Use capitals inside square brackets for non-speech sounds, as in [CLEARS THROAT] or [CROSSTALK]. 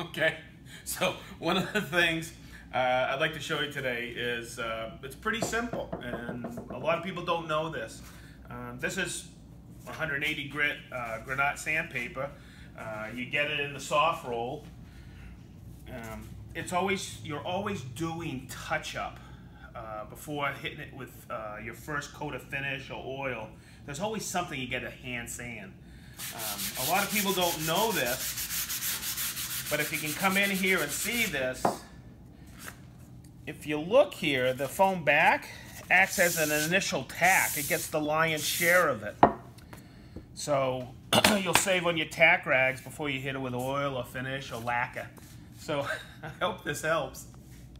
[LAUGHS] Okay, so one of the things uh, I'd like to show you today is uh, it's pretty simple, and a lot of people don't know this. Um, this is 180 grit uh, Granat sandpaper. Uh, you get it in the soft roll. Um, it's always you're always doing touch up uh, before hitting it with uh, your first coat of finish or oil. There's always something you get a hand sand. Um, a lot of people don't know this, but if you can come in here and see this, if you look here, the foam back acts as an initial tack. It gets the lion's share of it. So [CLEARS THROAT] you'll save on your tack rags before you hit it with oil or finish or lacquer. So [LAUGHS] I hope this helps.